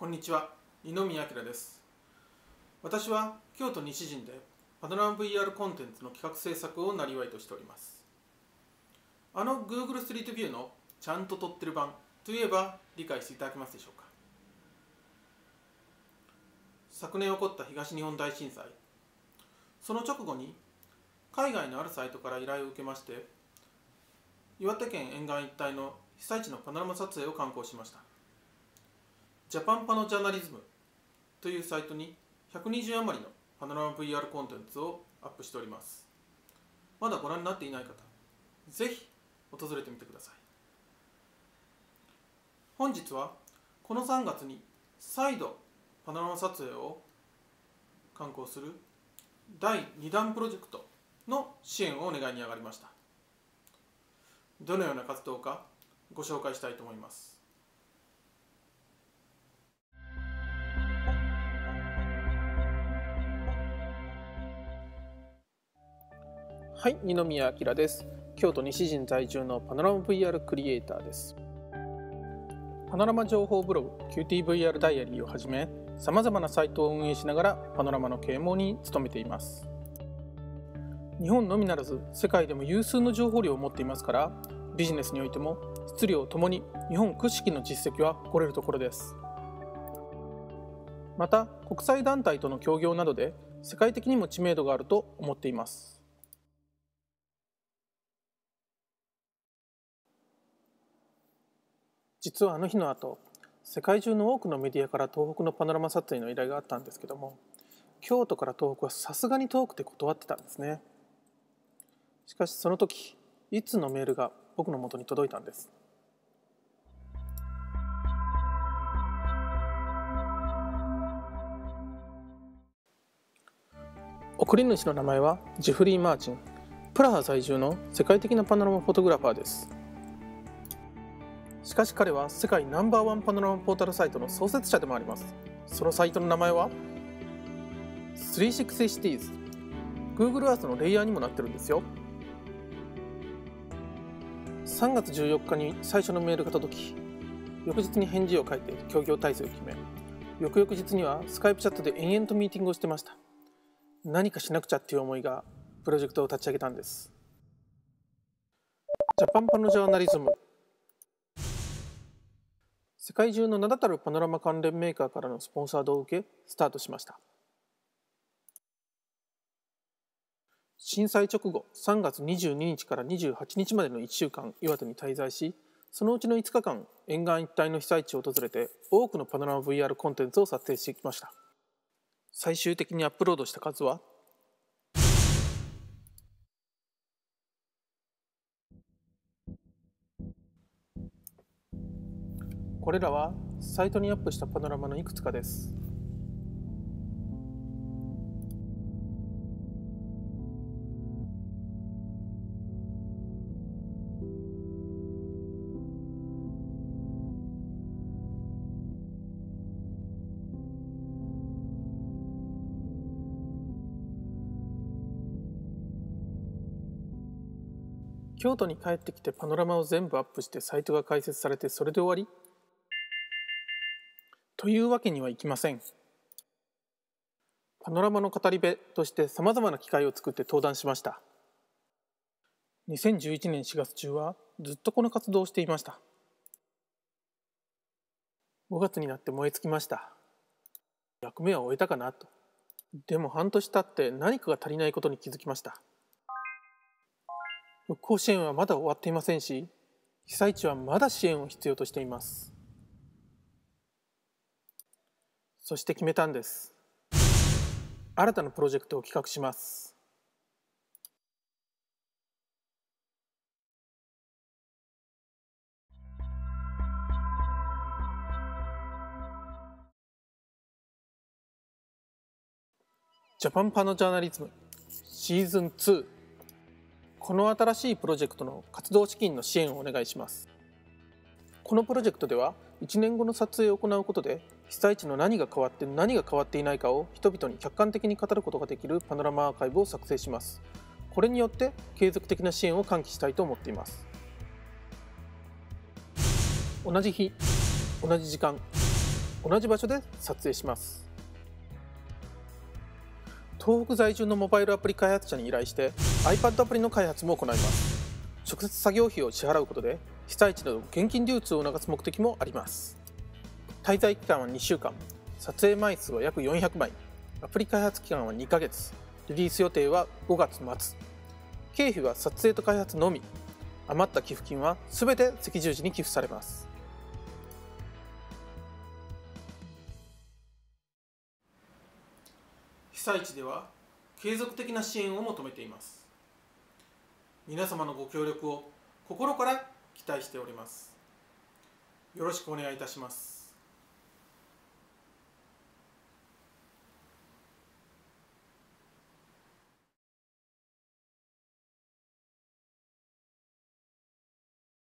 こんにちは二宮明です。私は京都西陣でパノラマ VR コンテンツの企画制作をなりわいとしております。あの Google ストリートビューのちゃんと撮ってる版といえば理解していただけますでしょうか。昨年起こった東日本大震災。その直後に海外のあるサイトから依頼を受けまして岩手県沿岸一帯の被災地のパノラマ撮影を刊行しました。ジャパンパノジャーナリズムというサイトに120余りのパノラマ VR コンテンツをアップしております。まだご覧になっていない方ぜひ訪れてみてください。本日はこの3月に再度パノラマ撮影を刊行する第2弾プロジェクトの支援をお願いに上がりました。どのような活動かご紹介したいと思います。はい二宮明です。京都西陣在住のパノラマ VR クリエイターです。パノラマ情報ブログ QTVR ダイアリーをはじめさまざまなサイトを運営しながらパノラマの啓蒙に努めています。日本のみならず世界でも有数の情報量を持っていますからビジネスにおいても質量ともに日本屈指の実績は誇れるところです。また国際団体との協業などで世界的にも知名度があると思っています。実はあの日の後世界中の多くのメディアから東北のパノラマ撮影の依頼があったんですけども京都から東北はさすがに遠くて断ってたんですね。しかしその時いつのメールが僕の元に届いたんです。送り主の名前はジェフリー・マーチン。プラハ在住の世界的なパノラマフォトグラファーです。しかし彼は世界ナンバーワンパノラマポータルサイトの創設者でもあります。そのサイトの名前は 360Cities Google Earth のレイヤーにもなってるんですよ。3月14日に最初のメールが届き翌日に返事を書いて協業体制を決め翌々日にはスカイプチャットで延々とミーティングをしてました。何かしなくちゃっていう思いがプロジェクトを立ち上げたんです。ジャパンパノジャーナリズム。世界中の名だたるパノラマ関連メーカーからのスポンサードを受けスタートしました。震災直後3月22日から28日までの1週間岩手に滞在しそのうちの5日間沿岸一帯の被災地を訪れて多くのパノラマ VR コンテンツを撮影してきました。最終的にアップロードした数はこれらはサイトにアップしたパノラマのいくつかです。京都に帰ってきてパノラマを全部アップしてサイトが開設されてそれで終わり？というわけにはいきません。パノラマの語り部としてさまざまな機会を作って登壇しました。2011年4月中はずっとこの活動をしていました。5月になって燃え尽きました。役目は終えたかなと。でも半年経って何かが足りないことに気づきました。復興支援はまだ終わっていませんし被災地はまだ支援を必要としています。そして決めたんです。新たなプロジェクトを企画します。ジャパンパノジャーナリズムシーズン2この新しいプロジェクトの活動資金の支援をお願いします。このプロジェクトでは1年後の撮影を行うことで被災地の何が変わって何が変わっていないかを人々に客観的に語ることができるパノラマアーカイブを作成します。これによって継続的な支援を喚起したいと思っています。同じ日同じ時間同じ場所で撮影します。東北在住のモバイルアプリ開発者に依頼して iPad アプリの開発も行います。直接作業費を支払うことで被災地など現金流通を促す目的もあります。滞在期間は2週間。撮影枚数は約400枚。アプリ開発期間は2ヶ月。リリース予定は5月末。経費は撮影と開発のみ。余った寄付金は全て赤十字に寄付されます。被災地では継続的な支援を求めています。皆様のご協力を心から期待しております。よろしくお願いいたします。